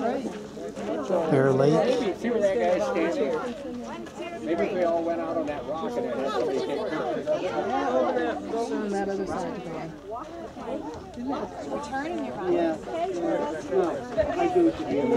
Bear Lake. Maybe see where that guy's standing. Maybe if we all went out on that rock and had somebody take pictures of it. On that other side of the way. Yeah. No, I do what you mean.